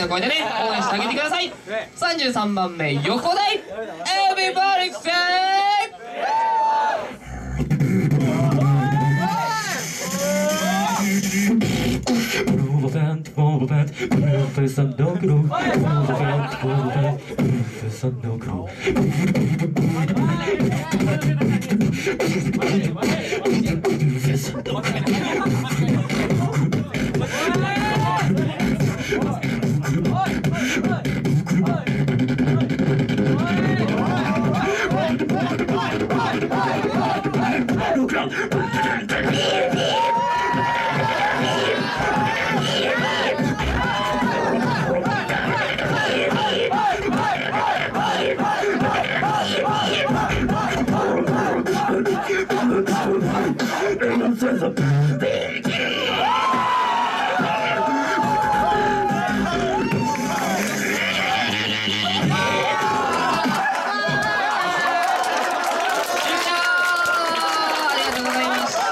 の声でね応援してあげてください。33番目横台エー、ー、ーフェイブルー、フェスー And I'm